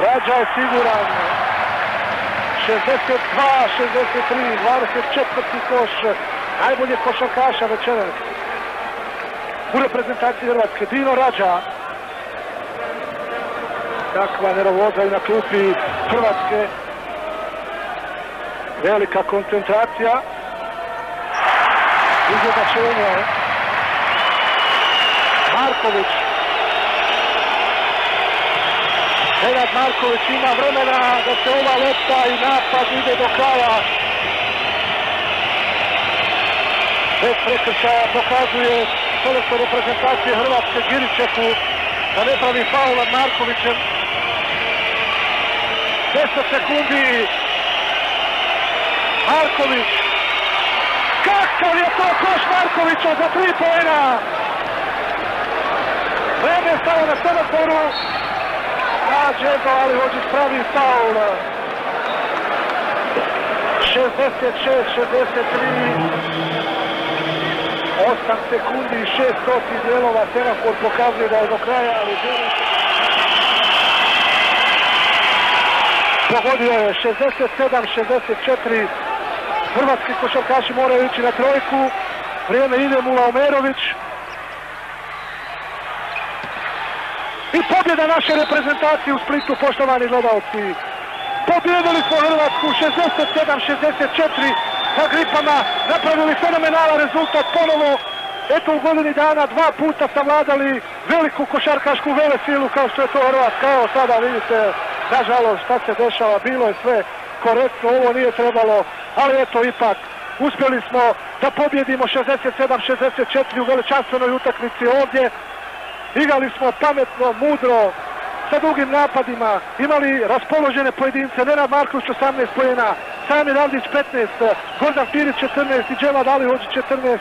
Rađa je siguran. 62, 63, 24. koš. Najbolje košarkaša večeras. U reprezentaciji Hrvatske. Dino Rađa. Kakva nerovoza i na klupi Hrvatske. Velika koncentracija. Izjednačenje. Marković. Nenad Marković ima vremena da se ova lopta i napad ide do kraja. Bez prekršaja pokazuje selektor reprezentacije Hrvatske Giričeku da ne pravi faul nad Markovićem. 10 sekundi. Marković. Kakav je to koš Markovića za tri pojena. Vreme je stalo na semaforu. Džego, ali hoće spravi faul. 66, 63. 8 sekundi i 600 dijelova. Semafor pokazuje da je do kraja, ali želi... Pogodio je 67, 64. Hrvatski košarkaši moraju ići na trojku. Vrijeme ide Mula Omerović. I pobjeda naše reprezentacije u Splitu, poštovani gledalci. Pobjedili smo Hrvatsku 67-64 sa gripama, napravili fenomenalan rezultat ponovo. Eto u godini dana dva puta savladali veliku košarkašku vele silu kao što je to Hrvatska. Evo sada vidite, nažalost, šta se dešava, bilo je sve korektno, ovo nije trebalo, ali eto ipak uspjeli smo da pobjedimo 67-64 u veličanstvenoj utakmici ovdje igrali smo pametno, mudro, sa dugim napadima, imali raspoložene pojedince, Nenad Marković 18 pojena, Sami Ravdić 15, Gordan Pirić 14 i Dževad Alihođi 14.